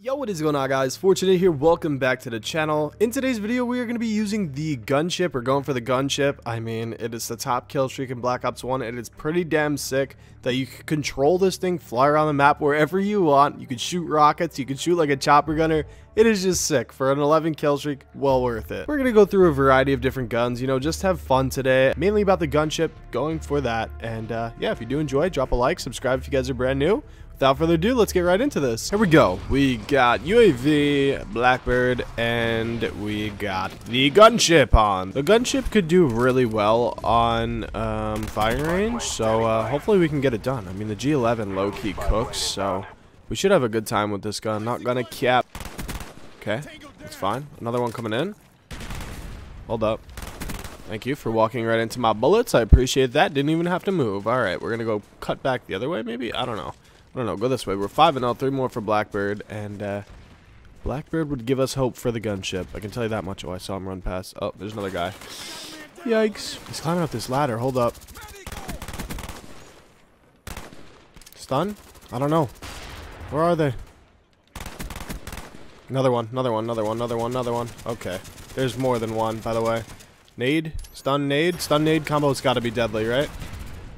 Yo, what is going on guys? Fortunate here, welcome back to the channel. In today's video, we are going to be using the gunship, or going for the gunship. I mean, it is the top kill streak in Black Ops 1, and it's pretty damn sick that you can control this thing, fly around the map wherever you want. You can shoot rockets, you can shoot like a chopper gunner. It is just sick. For an 11 kill streak, well worth it. We're going to go through a variety of different guns, you know, just have fun today. Mainly about the gunship, going for that. And uh, yeah, if you do enjoy, drop a like, subscribe if you guys are brand new. Without further ado, let's get right into this. Here we go. We got UAV, Blackbird, and we got the gunship on. The gunship could do really well on um, firing range, so uh, hopefully we can get it done. I mean, the G11 low-key cooks, so we should have a good time with this gun. Not gonna cap. Okay, that's fine. Another one coming in. Hold up. Thank you for walking right into my bullets. I appreciate that. Didn't even have to move. All right, we're going to go cut back the other way, maybe? I don't know. I don't know. Go this way. We're 5 and 0, 3 more for Blackbird. And uh, Blackbird would give us hope for the gunship. I can tell you that much. Oh, I saw him run past. Oh, there's another guy. Yikes. He's climbing up this ladder. Hold up. Stun? I don't know. Where are they? Another one. Another one. Another one. Another one. Another one. Okay. There's more than one, by the way. Nade? Stun nade? Stun nade combo's gotta be deadly, right?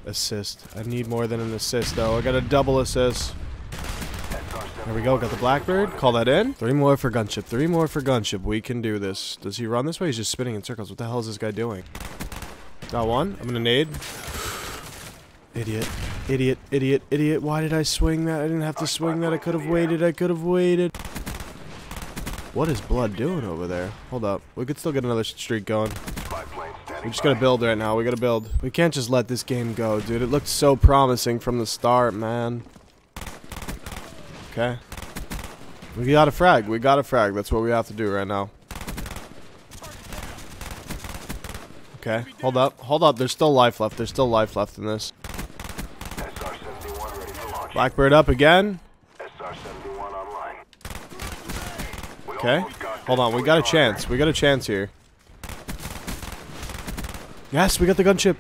Assist. I need more than an assist, though. I got a double assist. There we go. Got the Blackbird. Call that in. Three more for Gunship. Three more for Gunship. We can do this. Does he run this way? He's just spinning in circles. What the hell is this guy doing? Got one. I'm gonna nade. Idiot. Idiot. Idiot. Idiot. Why did I swing that? I didn't have to swing that. I could have waited. I could have waited. What is Blood doing over there? Hold up. We could still get another streak going. We just gotta build right now. We gotta build. We can't just let this game go, dude. It looked so promising from the start, man. Okay. We got a frag. We got a frag. That's what we have to do right now. Okay. Hold up. Hold up. There's still life left. There's still life left in this. Blackbird up again. Okay. Hold on. We got a chance. We got a chance here. Yes, we got the gunship.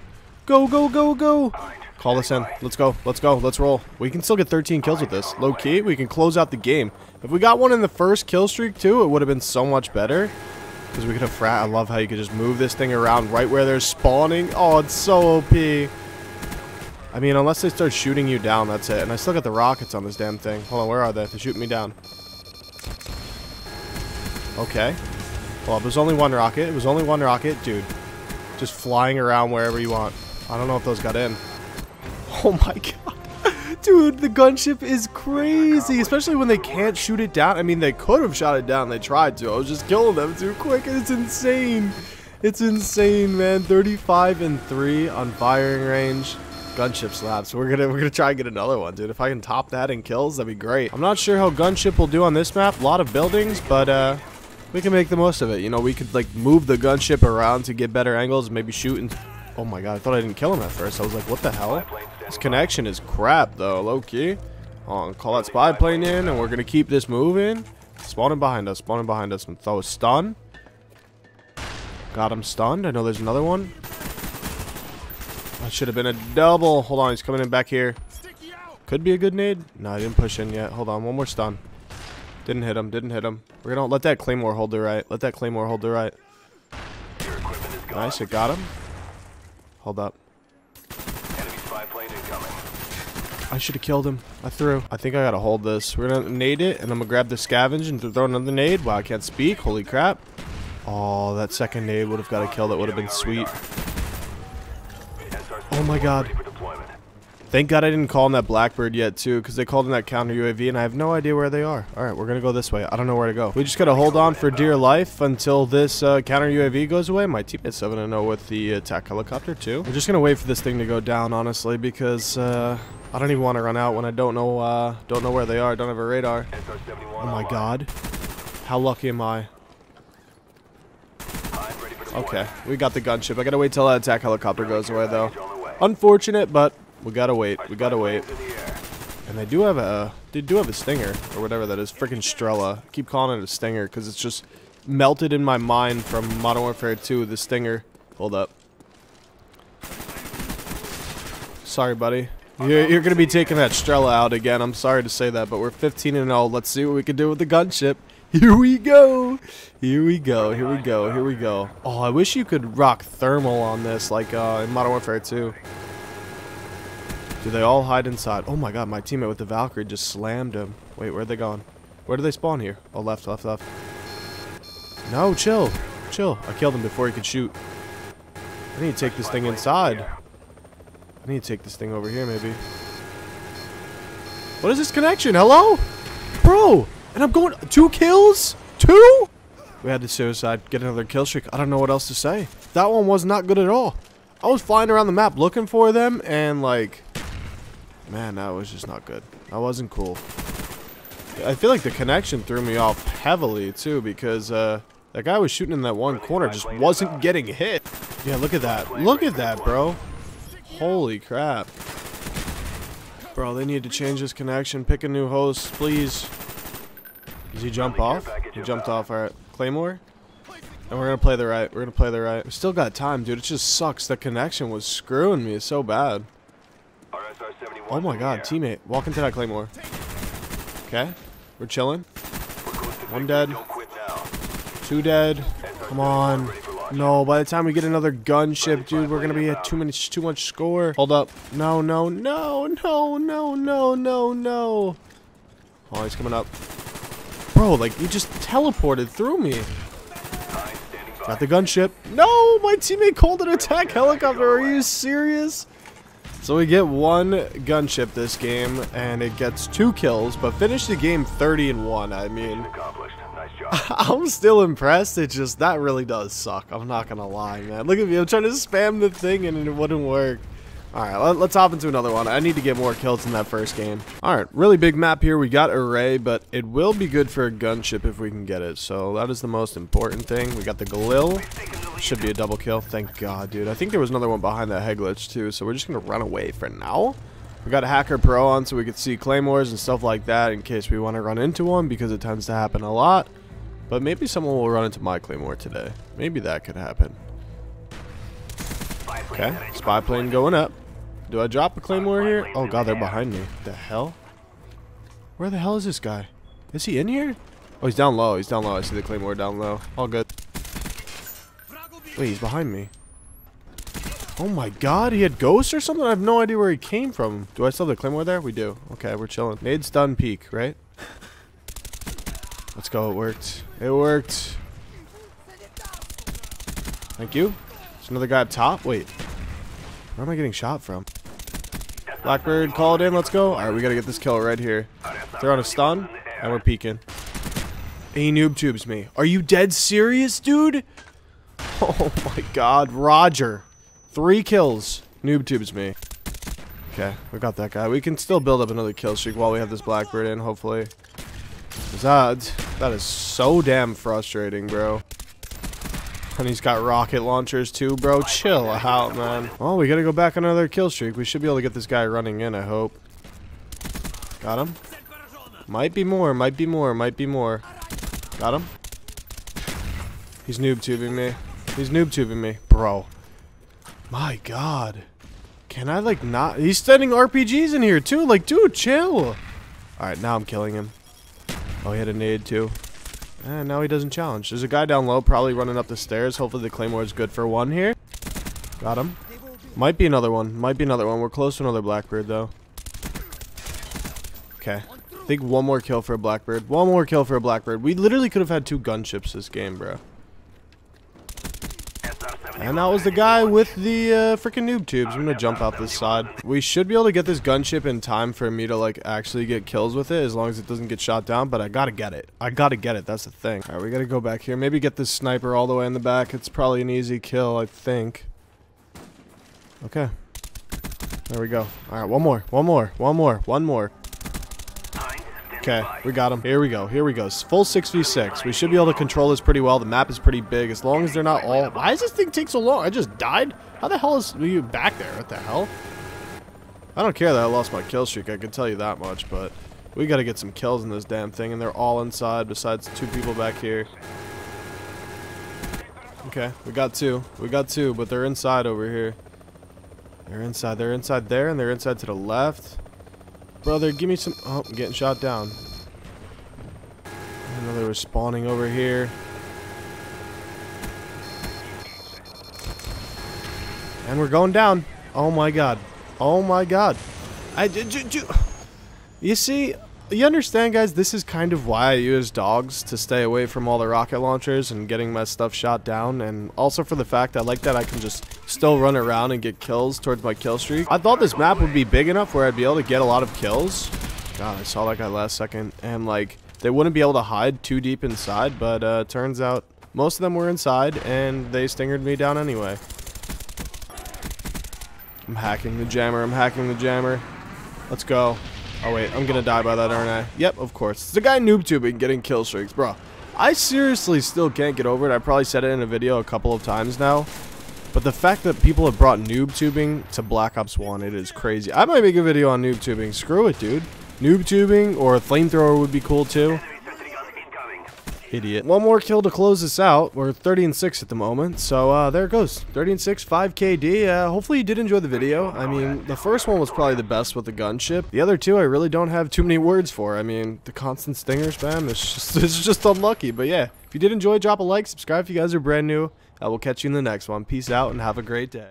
Go, go, go, go. Call us in. Let's go. Let's go. Let's roll. We can still get 13 kills with this. Low key, we can close out the game. If we got one in the first kill streak too, it would have been so much better. Because we could have frat. I love how you could just move this thing around right where they're spawning. Oh, it's so OP. I mean, unless they start shooting you down, that's it. And I still got the rockets on this damn thing. Hold on, where are they? They're shooting me down. Okay. Well, it was only one rocket. It was only one rocket. Dude, just flying around wherever you want. I don't know if those got in. Oh my god. Dude, the gunship is crazy, especially when they can't shoot it down. I mean, they could have shot it down. They tried to. I was just killing them too quick. It's insane. It's insane, man. 35 and 3 on firing range. Gunship slaps. We're gonna we're gonna try and get another one, dude. If I can top that in kills, that'd be great. I'm not sure how gunship will do on this map. A lot of buildings, but uh we can make the most of it. You know, we could like move the gunship around to get better angles, maybe shoot and... Oh my god, I thought I didn't kill him at first. I was like, what the hell? This connection is crap though, low-key. On, call that spy plane in, and we're gonna keep this moving. Spawning behind us, spawning behind us, and throw a stun. Got him stunned. I know there's another one. That should have been a double. Hold on, he's coming in back here. Could be a good nade. No, I didn't push in yet. Hold on, one more stun. Didn't hit him. Didn't hit him. We're gonna let that claymore hold the right. Let that claymore hold the right. Nice. It got him. Hold up. I should have killed him. I threw. I think I gotta hold this. We're gonna nade it, and I'm gonna grab the scavenge and throw another nade. Wow, I can't speak. Holy crap. Oh, that second nade would have got a kill. That would have been sweet. Oh my god. Thank God I didn't call in that Blackbird yet, too, because they called in that counter UAV, and I have no idea where they are. All right, we're going to go this way. I don't know where to go. We just got to hold on for dear life until this uh, counter UAV goes away. My teammate's 7-0 with the attack helicopter, too. We're just going to wait for this thing to go down, honestly, because uh, I don't even want to run out when I don't know uh, don't know where they are. don't have a radar. Oh, my God. How lucky am I? Okay, we got the gunship. I got to wait till that attack helicopter goes away, though. Unfortunate, but we gotta wait. We gotta wait. And they do have a, they do have a stinger or whatever that is. Freaking Strela. I keep calling it a stinger because it's just melted in my mind from Modern Warfare 2. The stinger. Hold up. Sorry, buddy. You're, you're going to be taking that Strela out again. I'm sorry to say that, but we're 15 and 0. Let's see what we can do with the gunship. Here we go. Here we go. Here we go. Here we go. Oh, I wish you could rock thermal on this like uh, in Modern Warfare 2. Do they all hide inside? Oh my god, my teammate with the Valkyrie just slammed him. Wait, where'd they gone? Where do they spawn here? Oh, left, left, left. No, chill. Chill. I killed him before he could shoot. I need to take this thing inside. I need to take this thing over here, maybe. What is this connection? Hello? Bro! And I'm going... Two kills? Two? We had to suicide. Get another kill streak. I don't know what else to say. That one was not good at all. I was flying around the map looking for them, and, like... Man, that was just not good. That wasn't cool. I feel like the connection threw me off heavily, too, because, uh... That guy was shooting in that one corner, just wasn't getting hit. Yeah, look at that. Look at that, bro. Holy crap. Bro, they need to change this connection. Pick a new host, please. Does he jump off? He jumped off. Alright. Claymore? And we're gonna play the right. We're gonna play the right. We still got time, dude. It just sucks. The connection was screwing me so bad. Oh my god, teammate. Walk into that Claymore. Okay. We're chilling. One dead. Two dead. Come on. No, by the time we get another gunship, dude, we're gonna be at too much too much score. Hold up. No, no, no, no, no, no, no, no. Oh, he's coming up. Bro, like he just teleported through me. Got the gunship. No, my teammate called an attack helicopter. Are you serious? So we get one gunship this game, and it gets two kills, but finish the game 30 and 1. I mean, I'm still impressed. It just, that really does suck. I'm not going to lie, man. Look at me. I'm trying to spam the thing and it wouldn't work. Alright, let, us hop into another one. I need to get more kills in that first game. Alright, really big map here. We got Array, but it will be good for a gunship if we can get it. So that is the most important thing. We got the Galil. Should be a double kill. Thank God, dude. I think there was another one behind that head glitch, too. So we're just going to run away for now. We got a Hacker Pro on so we could see Claymores and stuff like that in case we want to run into one because it tends to happen a lot. But maybe someone will run into my Claymore today. Maybe that could happen. Okay, spy plane going up. Do I drop a Claymore here? Oh god, they're behind me. The hell? Where the hell is this guy? Is he in here? Oh, he's down low. He's down low. I see the Claymore down low. All good. Wait, he's behind me. Oh my god, he had ghosts or something? I have no idea where he came from. Do I still have the Claymore there? We do. Okay, we're chilling. Made stun peak, right? Let's go. It worked. It worked. Thank you. There's another guy up top. Wait. Where am I getting shot from? Blackbird, called in. Let's go. All right, we got to get this kill right here. They're on a stun, and we're peeking. He noob tubes me. Are you dead serious, dude? Oh my god. Roger. Three kills. Noob tubes me. Okay, we got that guy. We can still build up another kill streak while we have this Blackbird in, hopefully. That, that is so damn frustrating, bro. And he's got rocket launchers too, bro. Chill out, man. Well, we gotta go back on another kill streak. We should be able to get this guy running in, I hope. Got him. Might be more, might be more, might be more. Got him. He's noob tubing me. He's noob tubing me. Bro. My god. Can I, like, not? He's sending RPGs in here, too. Like, dude, chill. Alright, now I'm killing him. Oh, he had a nade too. And now he doesn't challenge. There's a guy down low probably running up the stairs. Hopefully the claymore is good for one here. Got him. Might be another one. Might be another one. We're close to another Blackbird though. Okay. I think one more kill for a Blackbird. One more kill for a Blackbird. We literally could have had two gunships this game, bro. And that was the guy with the uh, freaking noob tubes. I'm gonna jump out this side. We should be able to get this gunship in time for me to like actually get kills with it as long as it doesn't get shot down, but I gotta get it. I gotta get it, that's the thing. Alright, we gotta go back here. Maybe get this sniper all the way in the back. It's probably an easy kill, I think. Okay. There we go. Alright, one more, one more, one more, one more. Okay, we got him. Here we go. Here we go. Full 6v6. We should be able to control this pretty well. The map is pretty big. As long as they're not all... Why does this thing take so long? I just died? How the hell is you back there? What the hell? I don't care that I lost my kill streak. I can tell you that much, but... We gotta get some kills in this damn thing, and they're all inside besides two people back here. Okay, we got two. We got two, but they're inside over here. They're inside. They're inside there, and they're inside to the left. Brother, give me some... Oh, I'm getting shot down. I know they were spawning over here. And we're going down. Oh my god. Oh my god. I did you, you see, you understand guys, this is kind of why I use dogs to stay away from all the rocket launchers and getting my stuff shot down and also for the fact I like that I can just still run around and get kills towards my kill streak. I thought this map would be big enough where I'd be able to get a lot of kills. God, I saw that guy last second and like they wouldn't be able to hide too deep inside, but uh, turns out most of them were inside and they stingered me down anyway. I'm hacking the jammer. I'm hacking the jammer. Let's go. Oh, wait. I'm to die by that, aren't I? Yep, of course. It's the guy noob tubing getting kill streaks. Bro, I seriously still can't get over it. I probably said it in a video a couple of times now. But the fact that people have brought noob tubing to Black Ops 1, it is crazy. I might make a video on noob tubing. Screw it, dude. Noob tubing or a flamethrower would be cool too. Idiot. One more kill to close this out. We're 30 and 6 at the moment. So uh, there it goes. 30 and 6, 5 KD. Uh, hopefully you did enjoy the video. I mean, the first one was probably the best with the gunship. The other two I really don't have too many words for. I mean, the constant stinger spam is just, it's just unlucky. But yeah, if you did enjoy, drop a like, subscribe if you guys are brand new. I will catch you in the next one. Peace out and have a great day.